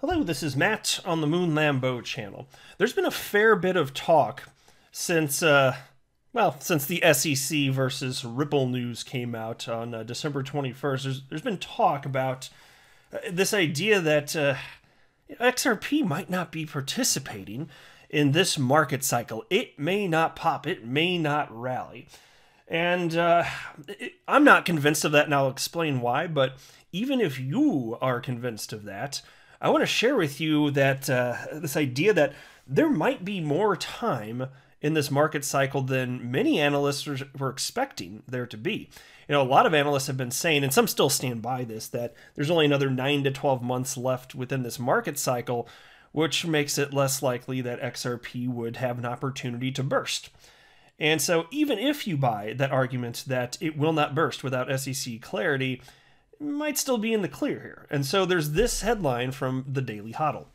Hello, this is Matt on the Moon Lambo channel. There's been a fair bit of talk since, uh, well, since the SEC versus Ripple news came out on uh, December 21st. There's, there's been talk about uh, this idea that uh, XRP might not be participating in this market cycle. It may not pop, it may not rally. And uh, it, I'm not convinced of that, and I'll explain why. But even if you are convinced of that, I want to share with you that uh, this idea that there might be more time in this market cycle than many analysts were expecting there to be. You know, a lot of analysts have been saying, and some still stand by this, that there's only another 9 to 12 months left within this market cycle, which makes it less likely that XRP would have an opportunity to burst. And so, even if you buy that argument that it will not burst without SEC clarity, might still be in the clear here. And so there's this headline from the Daily Hodl.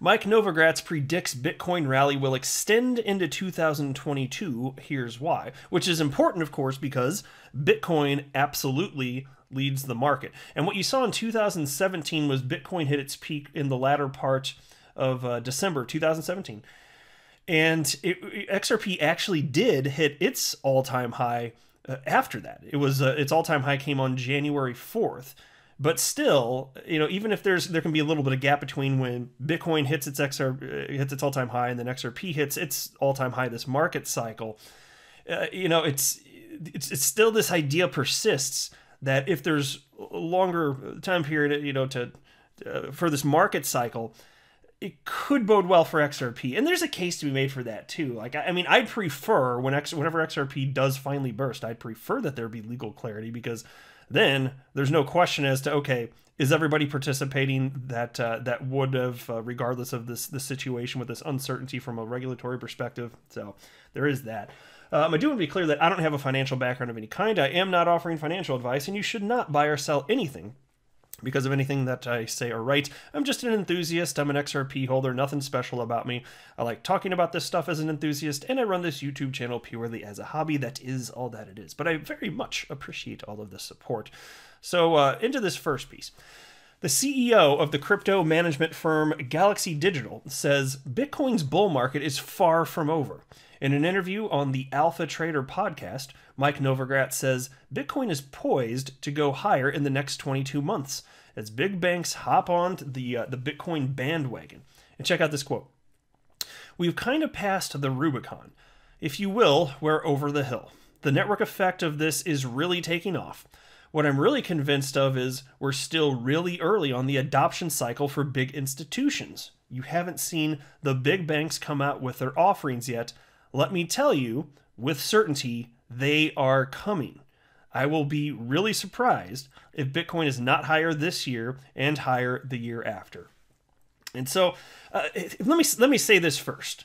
Mike Novogratz predicts Bitcoin rally will extend into 2022. Here's why. Which is important, of course, because Bitcoin absolutely leads the market. And what you saw in 2017 was Bitcoin hit its peak in the latter part of uh, December 2017. And it, XRP actually did hit its all time high after that. It was uh, its all-time high came on January 4th. But still, you know, even if there's there can be a little bit of gap between when Bitcoin hits its XR uh, hits its all-time high and then XRP hits its all-time high this market cycle, uh, you know, it's, it's it's still this idea persists that if there's a longer time period, you know, to uh, for this market cycle, it could bode well for XRP, and there's a case to be made for that too. Like, I mean, I'd prefer when X, whenever XRP does finally burst, I'd prefer that there be legal clarity because then there's no question as to okay, is everybody participating that uh, that would have, uh, regardless of this the situation with this uncertainty from a regulatory perspective. So there is that. Um, I do want to be clear that I don't have a financial background of any kind. I am not offering financial advice, and you should not buy or sell anything because of anything that I say or write. I'm just an enthusiast. I'm an XRP holder, nothing special about me. I like talking about this stuff as an enthusiast, and I run this YouTube channel purely as a hobby. That is all that it is. But I very much appreciate all of the support. So, uh, into this first piece. The CEO of the crypto management firm Galaxy Digital says Bitcoin's bull market is far from over. In an interview on the Alpha Trader podcast, Mike Novogratz says Bitcoin is poised to go higher in the next 22 months as big banks hop on the uh, the Bitcoin bandwagon. And check out this quote. We've kind of passed the Rubicon. If you will, we're over the hill. The network effect of this is really taking off. What I'm really convinced of is we're still really early on the adoption cycle for big institutions. You haven't seen the big banks come out with their offerings yet. Let me tell you, with certainty, they are coming. I will be really surprised if Bitcoin is not higher this year and higher the year after. And so, uh, let me let me say this first.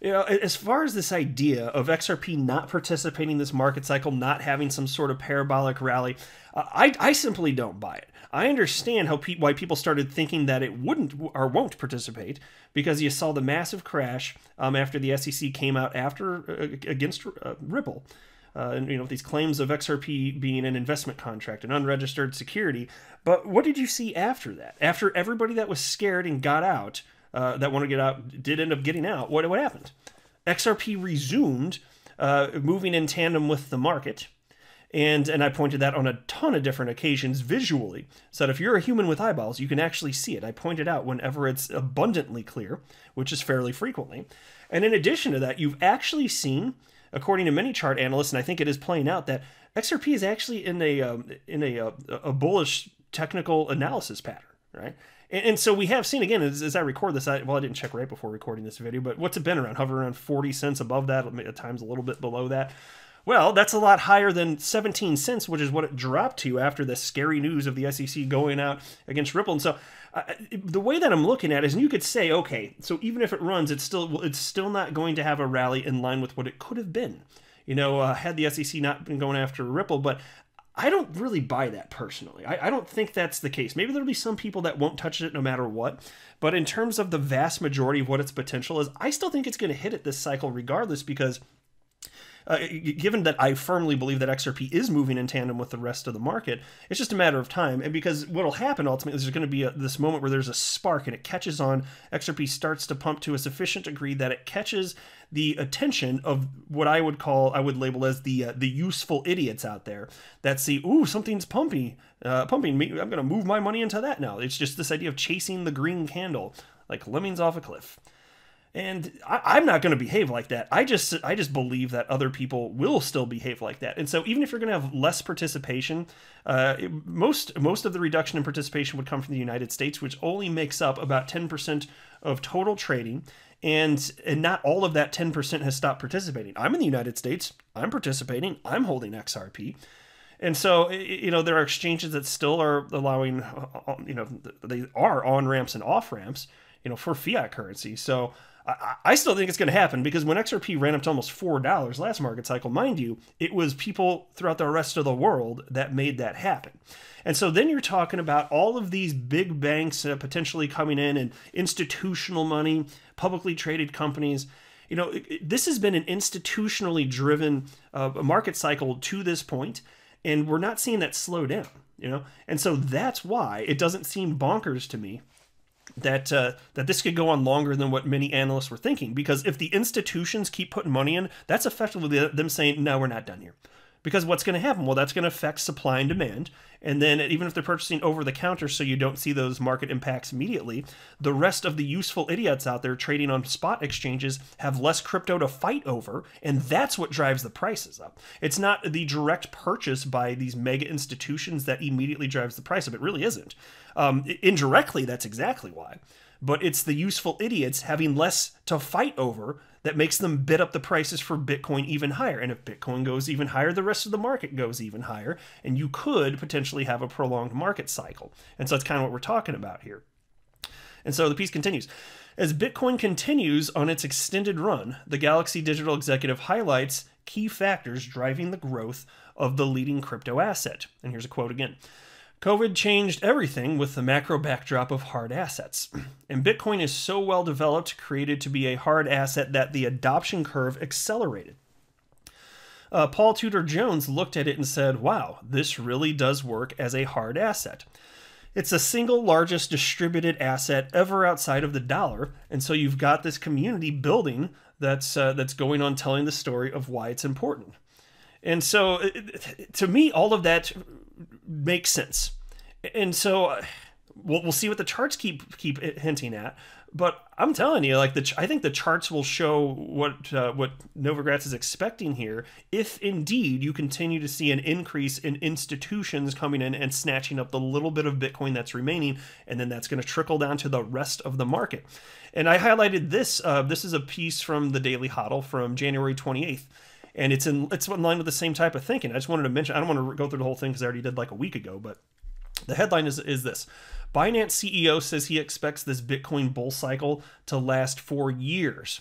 You know, as far as this idea of XRP not participating in this market cycle, not having some sort of parabolic rally, uh, I, I simply don't buy it. I understand how pe- why people started thinking that it wouldn't or won't participate because you saw the massive crash um, after the SEC came out after uh, against uh, Ripple uh, and you know these claims of XRP being an investment contract, an unregistered security. But what did you see after that? After everybody that was scared and got out, uh, that wanted to get out, did end up getting out. What what happened? XRP resumed uh, moving in tandem with the market. And, and I pointed that on a ton of different occasions visually, so that if you're a human with eyeballs, you can actually see it. I pointed out whenever it's abundantly clear, which is fairly frequently. And in addition to that, you've actually seen according to many chart analysts, and I think it is playing out that XRP is actually in a um, in a, a, uh, a bullish technical analysis pattern, right? And, and, so we have seen again as, as I record this. I, well, I didn't check right before recording this video, but what's it been around? Hovering around forty cents above that, at times a little bit below that. Well, that's a lot higher than 17 cents, which is what it dropped to after the scary news of the SEC going out against Ripple. And so uh, the way that I'm looking at it is, and you could say, okay, so even if it runs, it's still it's still not going to have a rally in line with what it could have been. You know, uh, had the SEC not been going after Ripple, but I don't really buy that personally. I, I, don't think that's the case. Maybe there'll be some people that won't touch it no matter what. But in terms of the vast majority of what its potential is, I still think it's going to hit it this cycle regardless because uh, given that I firmly believe that XRP is moving in tandem with the rest of the market, it's just a matter of time. And because what will happen ultimately is there's going to be a, this moment where there's a spark and it catches on. XRP starts to pump to a sufficient degree that it catches the attention of what I would call, I would label as the uh, the useful idiots out there that see, ooh, something's pumping, uh, pumping me. I'm going to move my money into that now. It's just this idea of chasing the green candle, like lemmings off a cliff and I, am not going to behave like that. I just I just believe that other people will still behave like that. And so even if you're going to have less participation, uh, most most of the reduction in participation would come from the United States, which only makes up about 10% of total trading. And, and not all of that 10% has stopped participating. I'm in the United States. I'm participating. I'm holding XRP. And so, you know, there are exchanges that still are allowing, uh, uh, you know, they are on ramps and off ramps, you know, for fiat currency. So I, I still think it's going to happen because when XRP ran up to almost $4 last market cycle, mind you, it was people throughout the rest of the world that made that happen. And so then you're talking about all of these big banks uh, potentially coming in and institutional money, publicly traded companies. You know, this has been an institutionally driven uh, market cycle to this point, and we're not seeing that slow down. You know, and so that's why it doesn't seem bonkers to me that uh, that this could go on longer than what many analysts were thinking. Because if the institutions keep putting money in, that's effectively them saying, "No, we're not done here." Because what's going to happen? Well, that's going to affect supply and demand. And then, even if they're purchasing over the counter, so you don't see those market impacts immediately, the rest of the useful idiots out there trading on spot exchanges have less crypto to fight over. And that's what drives the prices up. It's not the direct purchase by these mega institutions that immediately drives the price up. It really isn't. Um, indirectly, that's exactly why. But it's the useful idiots having less to fight over that makes them bid up the prices for Bitcoin even higher. And if Bitcoin goes even higher, the rest of the market goes even higher. And you could potentially have a prolonged market cycle. And so that's kind of what we're talking about here. And so the piece continues. As Bitcoin continues on its extended run, the Galaxy Digital Executive highlights key factors driving the growth of the leading crypto asset. And here's a quote again. COVID changed everything with the macro backdrop of hard assets. And Bitcoin is so well developed, created to be a hard asset that the adoption curve accelerated. Uh, Paul Tudor Jones looked at it and said, wow, this really does work as a hard asset. It's the single largest distributed asset ever outside of the dollar, and so you've got this community building that's uh, that's going on telling the story of why it's important. And so, to me, all of that makes sense. And so uh, we'll, we'll see what the charts keep keep hinting at. But I'm telling you, like the I think the charts will show what uh, what Novogratz is expecting here. If indeed you continue to see an increase in institutions coming in and snatching up the little bit of Bitcoin that's remaining, and then that's going to trickle down to the rest of the market. And I highlighted this. Uh, this is a piece from the Daily Hodl from January 28th and it's in it's in line with the same type of thinking. I just wanted to mention. I don't want to go through the whole thing because I already did like a week ago, but the headline is is this: Binance CEO says he expects this Bitcoin bull cycle to last for years.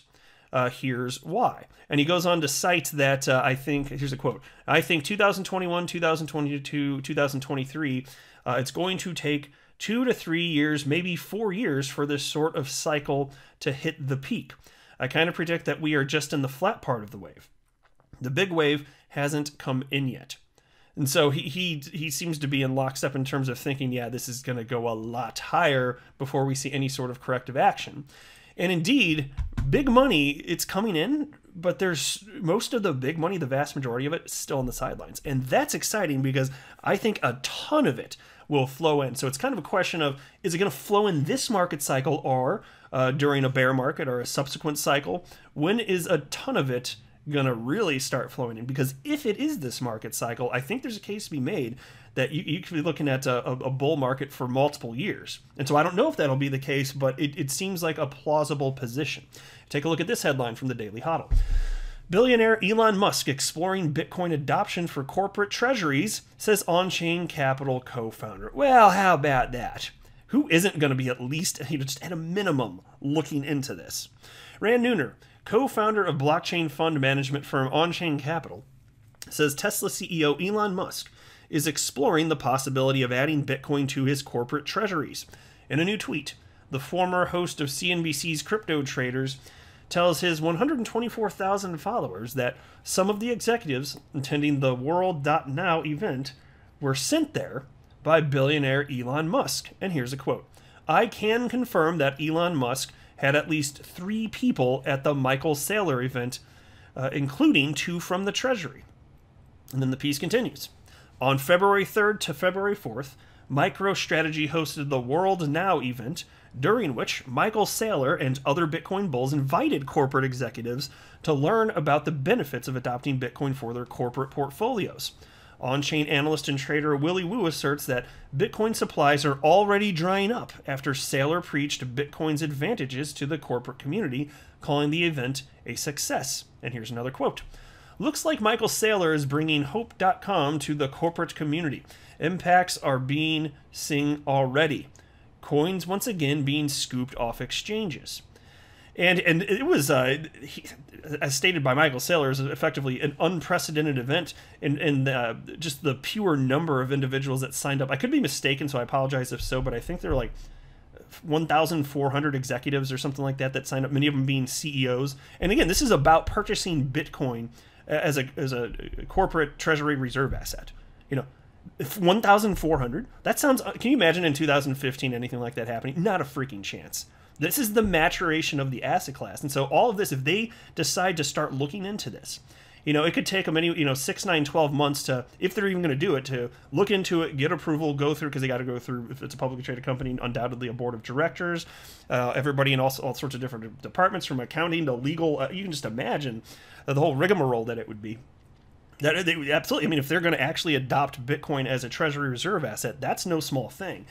Uh, here's why. And he goes on to cite that uh, I think, here's a quote I think 2021, 2022, 2023, uh, it's going to take two to three years, maybe four years for this sort of cycle to hit the peak. I kind of predict that we are just in the flat part of the wave. The big wave hasn't come in yet. And so he, he he seems to be in lockstep in terms of thinking, yeah, this is going to go a lot higher before we see any sort of corrective action. And indeed, big money, it's coming in, but there's most of the big money, the vast majority of it, still on the sidelines. And that's exciting because I think a ton of it will flow in. So it's kind of a question of is it going to flow in this market cycle or uh, during a bear market or a subsequent cycle? When is a ton of it? Gonna really start flowing in because if it is this market cycle, I think there's a case to be made that you, you could be looking at a, a, bull market for multiple years. And so I don't know if that'll be the case, but it, it seems like a plausible position. Take a look at this headline from the Daily Hodl. Billionaire Elon Musk exploring Bitcoin adoption for corporate treasuries, says On-Chain Capital co-founder. Well, how about that? Who isn't going to be at least, you know, just at a minimum, looking into this? Ran Neuner, co founder of blockchain fund management firm OnChain Capital, says Tesla CEO Elon Musk is exploring the possibility of adding Bitcoin to his corporate treasuries. In a new tweet, the former host of CNBC's Crypto Traders tells his 124,000 followers that some of the executives attending the World.now event were sent there by billionaire Elon Musk. And here's a quote I can confirm that Elon Musk had at least three people at the Michael Saylor event, uh, including two from the Treasury. And then the piece continues. On February 3rd to February 4th, MicroStrategy hosted the World Now event, during which Michael Saylor and other Bitcoin bulls invited corporate executives to learn about the benefits of adopting Bitcoin for their corporate portfolios. On chain analyst and trader Willy Woo asserts that Bitcoin supplies are already drying up after Saylor preached Bitcoin's advantages to the corporate community, calling the event a success. And here's another quote Looks like Michael Saylor is bringing Hope.com to the corporate community. Impacts are being seen already. Coins once again being scooped off exchanges and and it was uh, he, as stated by Michael Saylor, is effectively an unprecedented event in in just the pure number of individuals that signed up. I could be mistaken, so I apologize if so, but I think there were like 1,400 executives or something like that that signed up. Many of them being CEOs. And again, this is about purchasing Bitcoin as a as a corporate treasury reserve asset. You know, 1,400. That sounds. Can you imagine in 2015 anything like that happening? Not a freaking chance. This is the maturation of the asset class. And so all of this, if they decide to start looking into this, you know, it could take them any, you know, six, nine, 12 months to, if they're even going to do it, to look into it, get approval, go through, because they got to go through, if it's a publicly traded company, undoubtedly a board of directors, uh, everybody in all, all sorts of different departments, from accounting to legal. Uh, you can just imagine the whole rigmarole that it would be. That they, absolutely. I mean, if they're going to actually adopt Bitcoin as a treasury reserve asset, that's no small thing.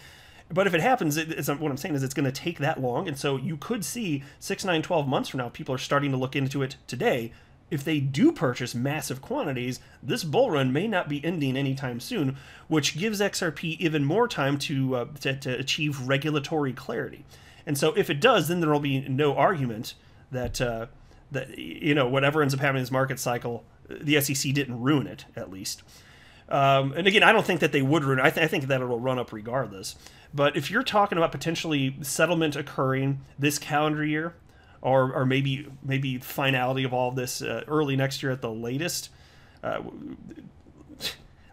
But if it happens, it, what I'm saying is it's going to take that long. And so you could see 6, 9, 12 months from now, people are starting to look into it today. If they do purchase massive quantities, this bull run may not be ending anytime soon, which gives XRP even more time to, uh, to, to achieve regulatory clarity. And so if it does, then there will be no argument that, uh, that you know, whatever ends up happening in this market cycle, the SEC didn't ruin it, at least. Um, and again, I don't think that they would ruin it. I, th- I think that it'll run up regardless. But if you're talking about potentially settlement occurring this calendar year, or, or maybe maybe finality of all of this uh, early next year at the latest, uh,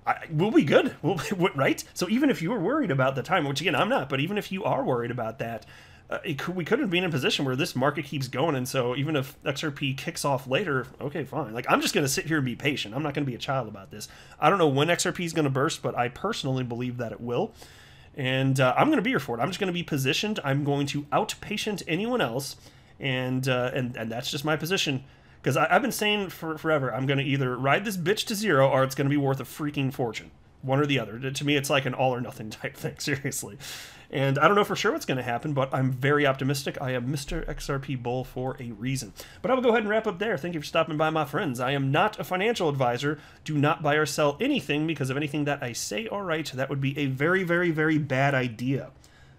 I, we'll be good, we'll, right? So even if you were worried about the time, which again I'm not, but even if you are worried about that, uh, could, we could have been in a position where this market keeps going, and so even if XRP kicks off later, okay, fine. Like I'm just going to sit here and be patient. I'm not going to be a child about this. I don't know when XRP is going to burst, but I personally believe that it will and uh, I'm going to be here for it. I'm just going to be positioned. I'm going to outpatient anyone else, and uh, and and that's just my position. Because I've been saying for forever, I'm going to either ride this bitch to zero, or it's going to be worth a freaking fortune. One or the other. To me, it's like an all or nothing type thing. Seriously. And I don't know for sure what's going to happen, but I'm very optimistic. I am Mr. XRP Bull for a reason. But I will go ahead and wrap up there. Thank you for stopping by, my friends. I am not a financial advisor. Do not buy or sell anything because of anything that I say or write. That would be a very, very, very bad idea.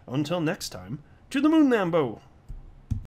Until next time, to the moon, Lambo.